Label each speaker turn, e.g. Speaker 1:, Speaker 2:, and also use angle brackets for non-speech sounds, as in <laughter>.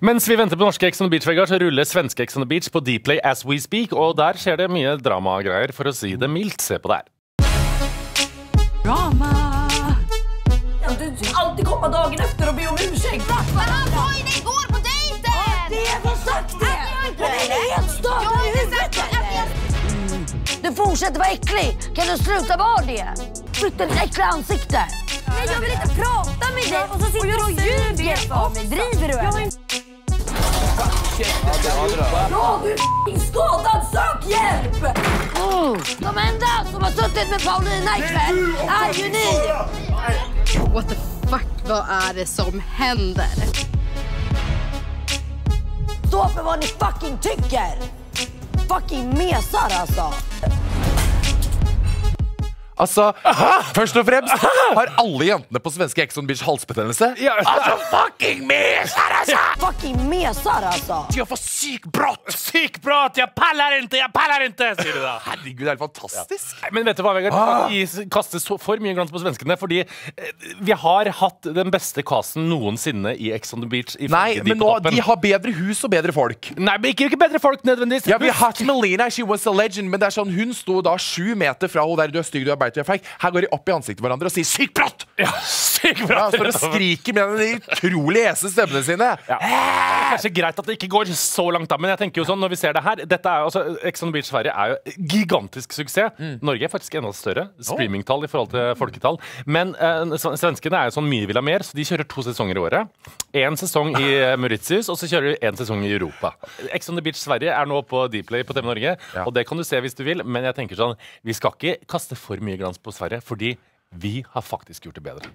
Speaker 1: Mens vi venter på norske Ex on the Beach, Vegard, så ruller svenske Ex on the Beach på Dplay as we speak, og der skjer det mye dramagreier, for å si det mildt. Se på det her.
Speaker 2: Drama!
Speaker 3: Ja, du alltid komme dagen efter og be om ursäkt.
Speaker 4: Men han sa ju det igår på dejten!
Speaker 3: Det är vad sagt det! Men jeg ni helt störda i huvudet Du fortsetter å være äcklig. Kan du sluta være det? Flytta ditt äckliga ansikte.
Speaker 4: Nej, jag vill inte prate med deg, og så sitter du og ljuger. Driver du eller?
Speaker 3: Ja, du är f***ing skadad. Sök hjälp! Mm. De enda som har suttit med Paulina ikväll är ju ni.
Speaker 2: What the fuck, vad är det som händer?
Speaker 3: Stå för vad ni fucking tycker. Fucking mesar altså.
Speaker 5: Altså, Først og fremst har alle jentene på svenske Exxon Beach halsbetennelse. Altså, fucking mesar, altså!
Speaker 3: Fucking mesar altså.
Speaker 5: De har fått syk brått!
Speaker 1: Psykprat! Jeg paller ikke! Jeg paller ikke! sier du da. <laughs>
Speaker 5: Herregud, det er fantastisk.
Speaker 1: Nei, Men vet du hva, Vegard? Vi ikke så for mye glans på svenskene, fordi eh, vi har hatt den beste casten noensinne i Ex on the Beach.
Speaker 5: Nei, men nå, de har bedre hus og bedre folk.
Speaker 1: Nei, men ikke, ikke bedre folk nødvendigvis.
Speaker 5: Ja, vi har hatt Melina, she was a legend, men det er sånn, hun sto da sju meter fra henne der du er stygg, du er beit, du er feig. Her går de opp i ansiktet på hverandre og sier 'sykt brått'!
Speaker 1: Ja,
Speaker 5: Ja,
Speaker 1: Psykprat!
Speaker 5: står og skriker med de utrolig hese stemmene sine.
Speaker 1: Ja. Det er kanskje greit at det ikke går så langt, da, men jeg tenker jo sånn når vi ser det her dette er, jo- altså, Ex on the Beach Sverige er jo gigantisk suksess. Norge er faktisk enda større streamingtall i forhold til folketall. Men eh, svenskene er jo sånn mye vil ha mer, så de kjører to sesonger i året. Én sesong i eh, Mauritius, og så kjører de én sesong i Europa. Ex on the Beach Sverige er nå på Dplay på TV Norge,
Speaker 5: Ja.
Speaker 1: og det kan du se hvis du vil, men jeg tenker sånn, vi skal ikke kaste for mye glans på Sverige, fordi vi har faktisk gjort det bedre.